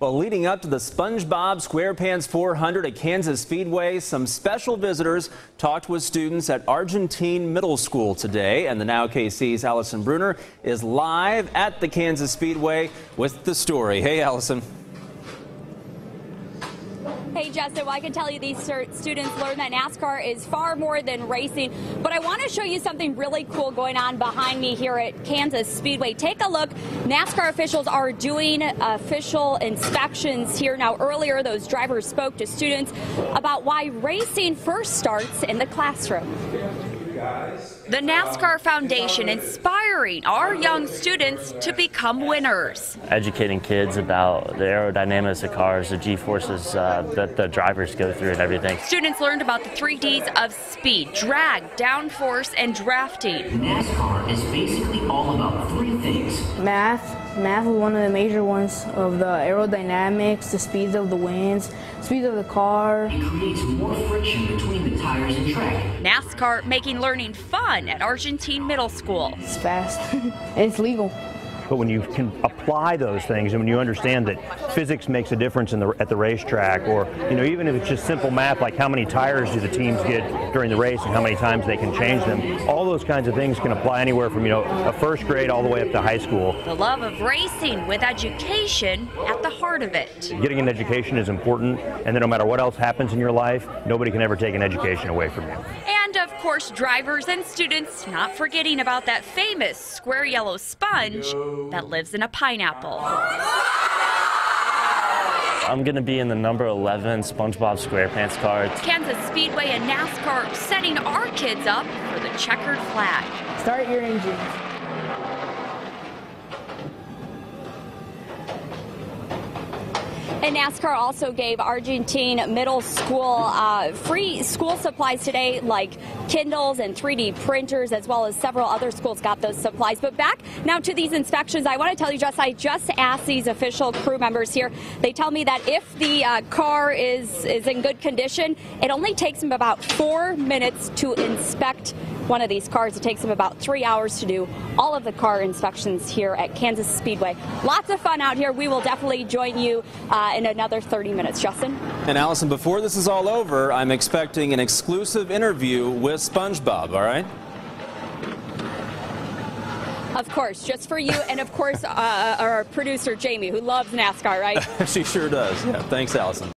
Well, leading up to the SpongeBob SquarePants 400 at Kansas Speedway, some special visitors talked with students at Argentine Middle School today. And the Now KC's Alyson Bruner is live at the Kansas Speedway with the story. Hey, Alyson. Hey, well, I can tell you these students learn that NASCAR is far more than racing. But I want to show you something really cool going on behind me here at Kansas Speedway. Take a look. NASCAR officials are doing official inspections here. Now, earlier, those drivers spoke to students about why racing first starts in the classroom. The NASCAR Foundation inspiring our young students to become winners. Educating kids about the aerodynamics of cars, the G-forces uh, that the drivers go through and everything. Students learned about the three Ds of speed, drag, downforce, and drafting. NASCAR is basically all about three things. Math, Math was one of the major ones of the aerodynamics, the speeds of the winds, speeds of the car. It creates more friction between the tires and track. NASCAR making learning fun at Argentine Middle School. It's fast it's legal. But when you can apply those things and when you understand that physics makes a difference the, at the racetrack, or you know, even if it's just simple math like how many tires do the teams get during the race and how many times they can change them, all those kinds of things can apply anywhere from you know a first grade all the way up to high school. The love of racing with education at the heart of it. Getting an education is important, and then no matter what else happens in your life, nobody can ever take an education away from you. And course, drivers and students not forgetting about that famous square yellow sponge that lives in a pineapple. I'm going to be in the number 11 SpongeBob SquarePants card. Kansas Speedway and NASCAR setting our kids up for the checkered flag. Start your engines. And NASCAR also gave Argentine Middle School uh, free school supplies today, like Kindles and 3D printers, as well as several other schools got those supplies. But back now to these inspections, I want to tell you, Jess, I just asked these official crew members here. They tell me that if the uh, car is, is in good condition, it only takes them about four minutes to inspect one of these cars. It takes them about three hours to do all of the car inspections here at Kansas Speedway. Lots of fun out here. We will definitely join you uh, in another 30 minutes. Justin? And Alyson, before this is all over, I'm expecting an exclusive interview with SpongeBob, all right? Of course, just for you, and of course, uh, our producer Jamie, who loves NASCAR, right? she sure does. Yeah, thanks, Alyson.